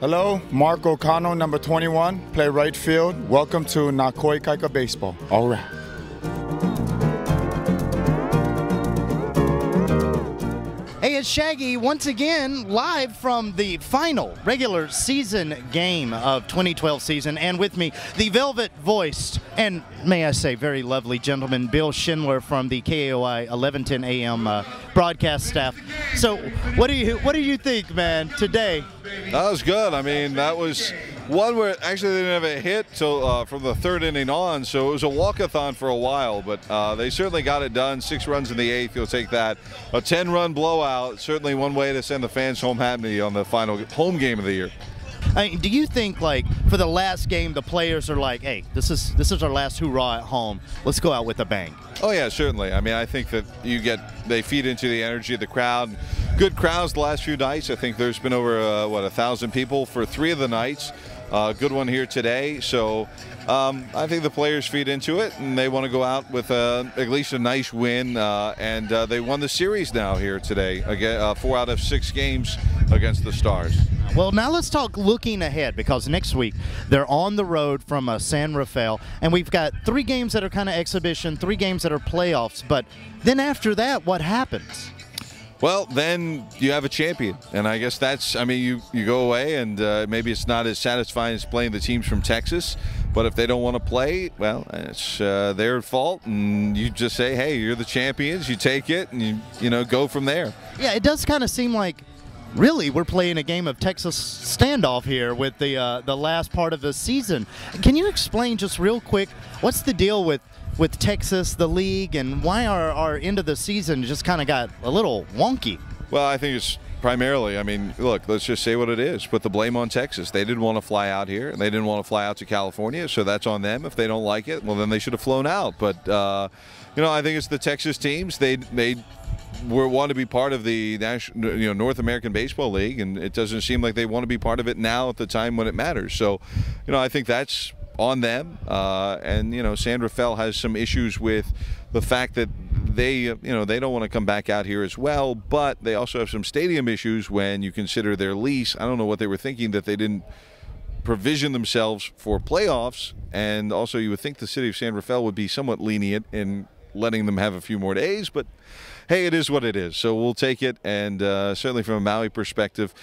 Hello, Mark O'Connell, number 21, play right field. Welcome to Na Koa Ikaika Baseball. All right. It's Shaggy once again live from the final regular season game of 2012 season, and with me, the velvet voiced and may I say very lovely gentleman, Bill Schindler from the KAOI 1110 AM uh, broadcast staff. So, what do you what do you think, man? Today, that was good. I mean, that was one where actually they didn't have a hit till uh, from the third inning on, so it was a walkathon for a while. But uh, they certainly got it done. Six runs in the eighth, you'll take that. A 10-run blowout, certainly one way to send the fans home happy on the final home game of the year. I mean, do you think like for the last game the players are like, hey, this is this is our last hoorah at home. Let's go out with a bang. Oh yeah, certainly. I mean, I think that you get they feed into the energy of the crowd. Good crowds the last few nights. I think there's been over uh, what a thousand people for three of the nights. Uh, good one here today. So um, I think the players feed into it, and they want to go out with uh, at least a nice win. Uh, and uh, they won the series now here today. Again, uh, four out of six games against the Stars. Well, now let's talk looking ahead because next week they're on the road from uh, San Rafael, and we've got three games that are kind of exhibition, three games that are playoffs. But then after that, what happens? Well, then you have a champion, and I guess that's. I mean, you you go away, and uh, maybe it's not as satisfying as playing the teams from Texas. But if they don't want to play, well, it's uh, their fault, and you just say, "Hey, you're the champions." You take it, and you you know go from there. Yeah, it does kind of seem like really we're playing a game of Texas standoff here with the uh, the last part of the season. Can you explain just real quick what's the deal with with Texas, the league, and why our, our end of the season just kind of got a little wonky? Well, I think it's primarily, I mean, look, let's just say what it is. Put the blame on Texas. They didn't want to fly out here, and they didn't want to fly out to California, so that's on them. If they don't like it, well, then they should have flown out. But, uh, you know, I think it's the Texas teams. They, they, were want to be part of the national, you know, North American Baseball League, and it doesn't seem like they want to be part of it now at the time when it matters. So, you know, I think that's on them. Uh, and you know, San Rafael has some issues with the fact that they, you know, they don't want to come back out here as well. But they also have some stadium issues when you consider their lease. I don't know what they were thinking that they didn't provision themselves for playoffs. And also, you would think the city of San Rafael would be somewhat lenient in letting them have a few more days, but hey, it is what it is. So we'll take it. And uh, certainly from a Maui perspective,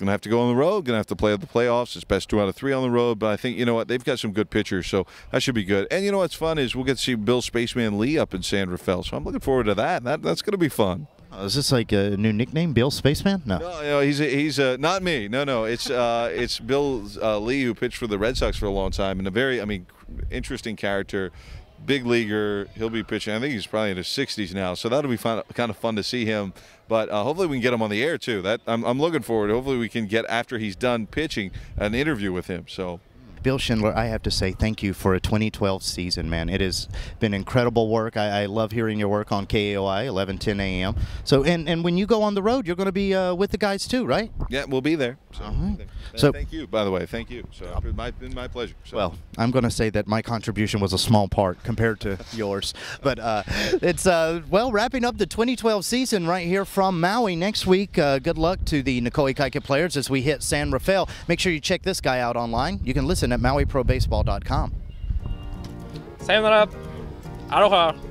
Gonna have to go on the road. Gonna have to play the playoffs. It's best two out of three on the road. But I think you know what they've got some good pitchers, so that should be good. And you know what's fun is we'll get to see Bill Spaceman Lee up in San Rafael. So I'm looking forward to that. That that's gonna be fun. Oh, is this like a new nickname, Bill Spaceman? No, no, no he's a, he's a, not me. No, no, it's uh, it's Bill uh, Lee who pitched for the Red Sox for a long time and a very, I mean, interesting character big leaguer. He'll be pitching. I think he's probably in his 60s now, so that'll be fun, kind of fun to see him. But uh, hopefully we can get him on the air too. That I'm, I'm looking forward. Hopefully we can get after he's done pitching an interview with him. So Bill Schindler, I have to say thank you for a 2012 season, man. It has been incredible work. I, I love hearing your work on KAOI 1110 a.m. So, and, and when you go on the road, you're going to be uh, with the guys too, right? Yeah, we'll be there. So, so thank you, by the way. Thank you. So it's my, been my pleasure. So. Well, I'm going to say that my contribution was a small part compared to yours, but uh, it's uh, well wrapping up the 2012 season right here from Maui next week. Uh, good luck to the Na Koa Ikaika players as we hit San Rafael. Make sure you check this guy out online. You can listen at MauiProBaseball.com. Sayonara. Aloha.